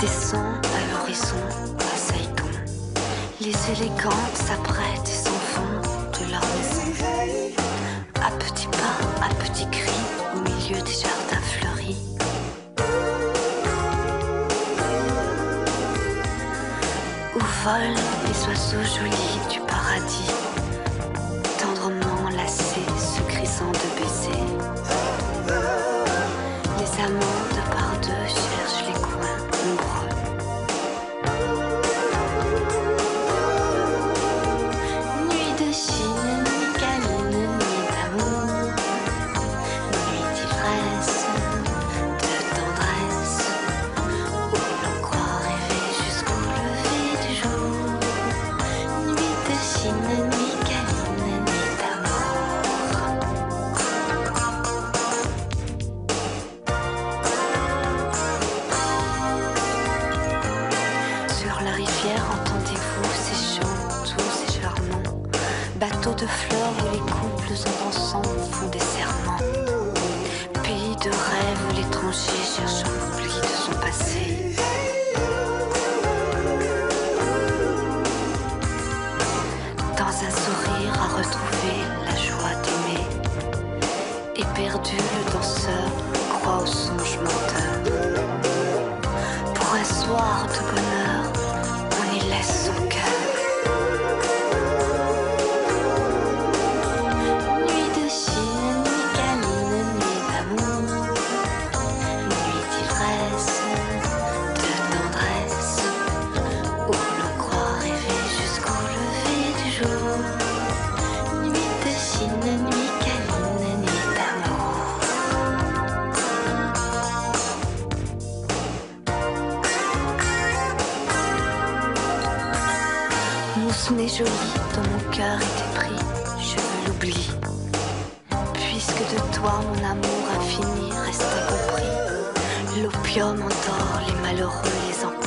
descend à l'horizon, à. Les élégantes s'apprêtent et s'en de leur maison. À petits pas, à petits cris, au milieu des jardins fleuris. Où volent les oiseaux jolis du paradis, entendez-vous ces chants tous et charmants Bateaux de fleurs où les couples en dansant font des serments. Pays de rêve où l'étranger cherche l'oubli de son passé. Dans un sourire à retrouver la joie d'aimer. Éperdu, le danseur croit au songe menteur. Pour un soir de bonheur, Mousse n'est jolie, dont mon cœur était pris, je veux l'oubli. Puisque de toi mon amour infini reste incompris. L'opium endort les malheureux, les emporte